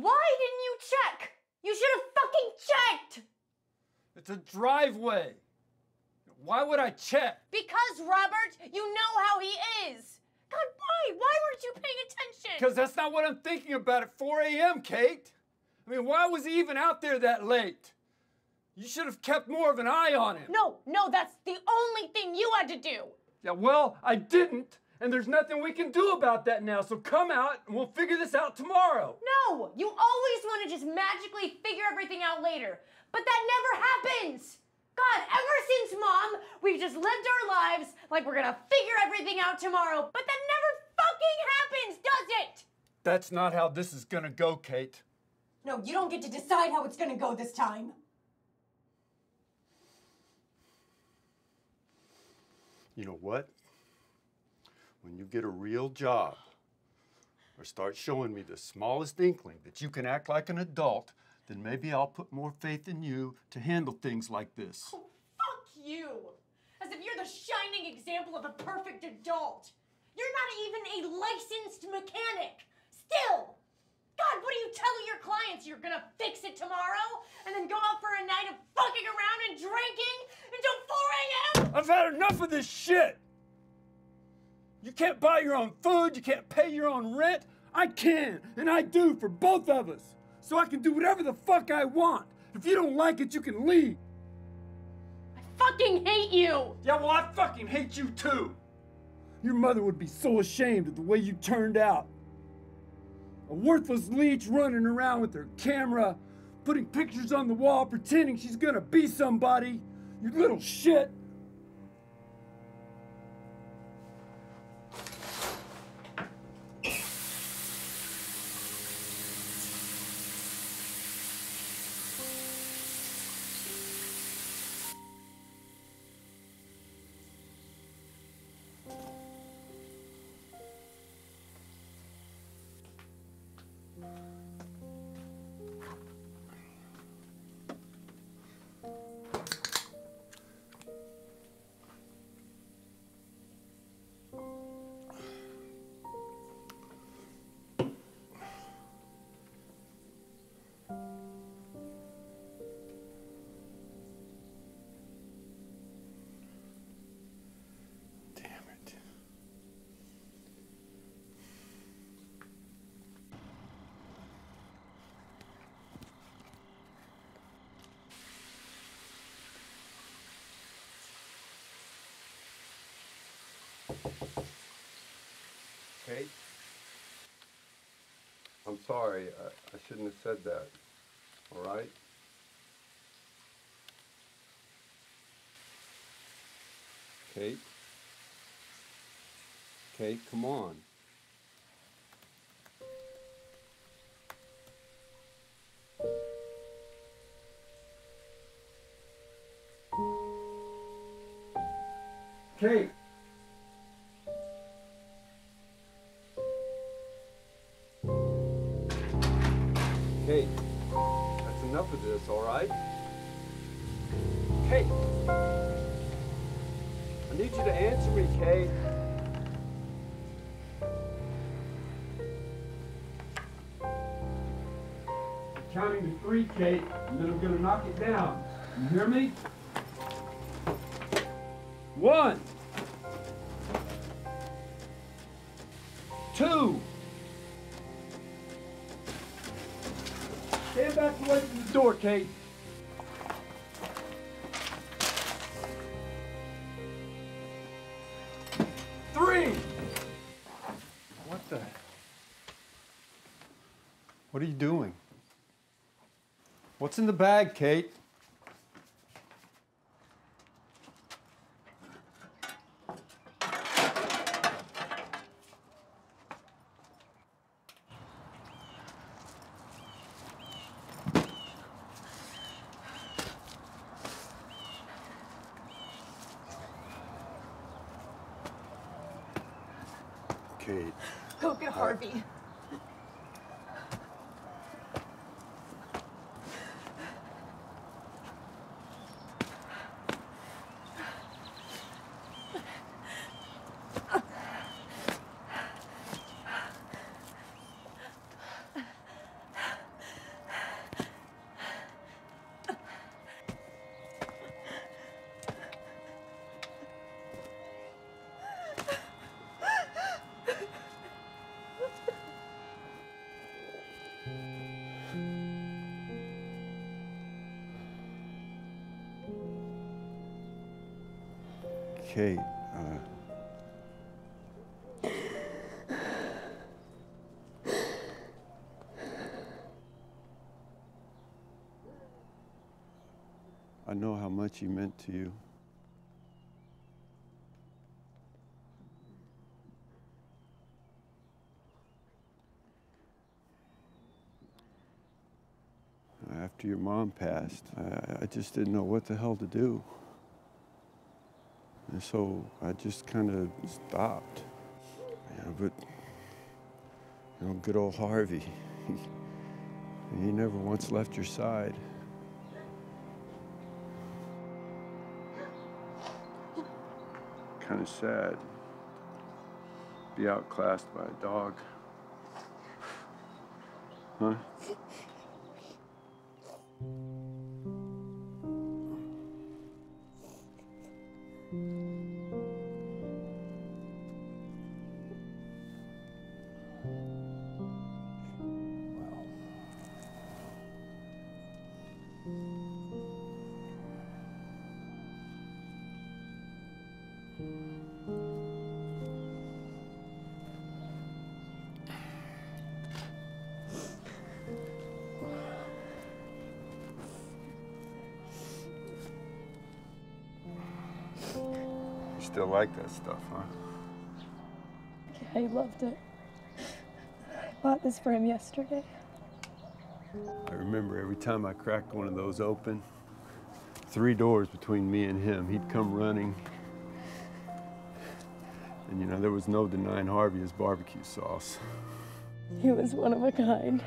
Why didn't you check? You should have fucking checked! It's a driveway. Why would I check? Because, Robert, you know how he is. God, why? Why weren't you paying attention? Because that's not what I'm thinking about at 4 a.m., Kate. I mean, why was he even out there that late? You should have kept more of an eye on him. No, no, that's the only thing you had to do. Yeah, well, I didn't, and there's nothing we can do about that now, so come out and we'll figure this out tomorrow. No, you always want to just magically figure everything out later. But that never happens. God, ever since mom, we've just lived our lives like we're gonna figure everything out tomorrow. But that never fucking happens, does it? That's not how this is gonna go, Kate. No, you don't get to decide how it's gonna go this time. You know what? When you get a real job or start showing me the smallest inkling that you can act like an adult, then maybe I'll put more faith in you to handle things like this. Oh, fuck you! As if you're the shining example of a perfect adult. You're not even a licensed mechanic. Still! God, what do you tell your clients? You're gonna fix it tomorrow and then go out for a night of fucking around and drinking until 4 a.m.? I've had enough of this shit! You can't buy your own food, you can't pay your own rent. I can, and I do for both of us. So I can do whatever the fuck I want. If you don't like it, you can leave. I fucking hate you! Yeah, well, I fucking hate you too. Your mother would be so ashamed of the way you turned out. A worthless leech running around with her camera, putting pictures on the wall, pretending she's gonna be somebody. You little shit. Sorry. I, I shouldn't have said that. All right? Kate? Kate, come on. Kate. Kate, this, all right? Kate! I need you to answer me, Kate. I'm counting to three, Kate, and then I'm gonna knock it down. You hear me? One. Two. Stand back away from the door, Kate. Three. What the? What are you doing? What's in the bag, Kate? Kate. Go get uh, Harvey. Kate, uh, I know how much he meant to you. After your mom passed, I, I just didn't know what the hell to do. And so I just kind of stopped. Yeah, but, you know, good old Harvey, he, he never once left your side. Kind of sad. Be outclassed by a dog. Huh? Still like that stuff, huh? Yeah, he loved it. I bought this for him yesterday. I remember every time I cracked one of those open, three doors between me and him, he'd come running. And you know, there was no denying Harvey his barbecue sauce. He was one of a kind.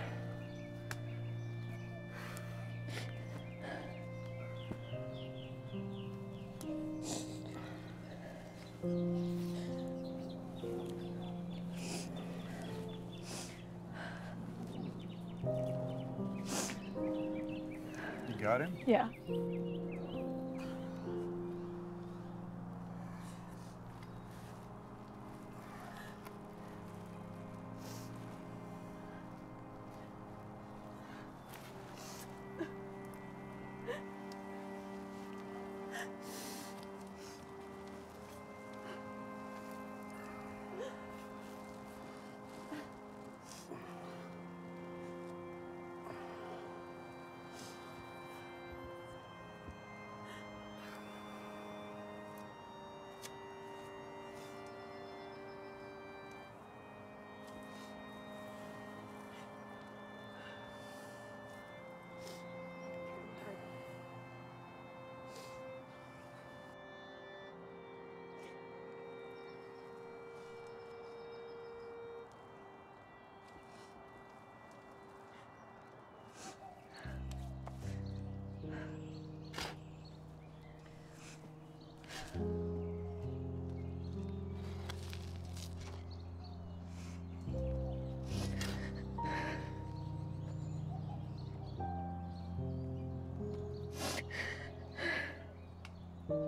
You got him? Yeah. Robert,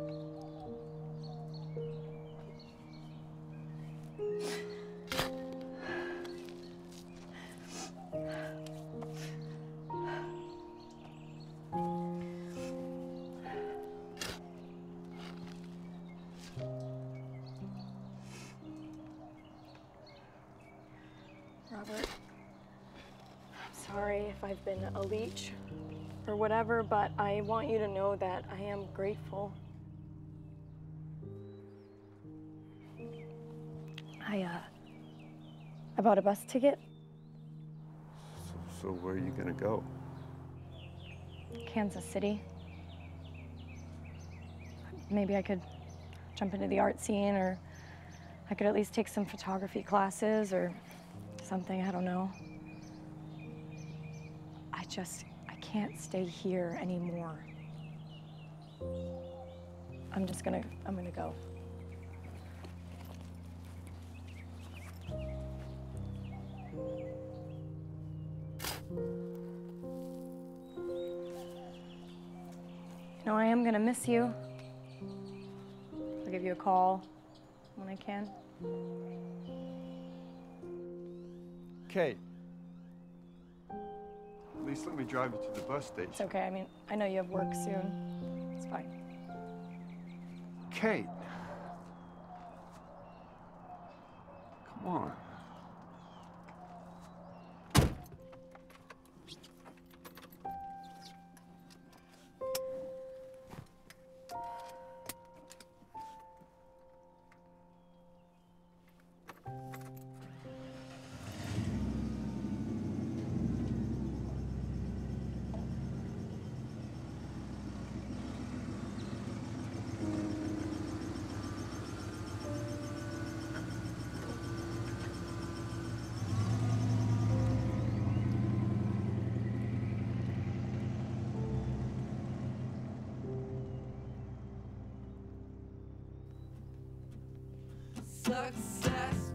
sorry if I've been a leech or whatever, but I want you to know that I am grateful. I, uh, I bought a bus ticket, So, so where are you gonna go? Kansas City. Maybe I could jump into the art scene, or I could at least take some photography classes or something, I don't know. I just, I can't stay here anymore. I'm just gonna, I'm gonna go. No, I am gonna miss you. I'll give you a call when I can. Kate. At least let me drive you to the bus station. It's okay. I mean, I know you have work soon. It's fine. Kate. Come on. Success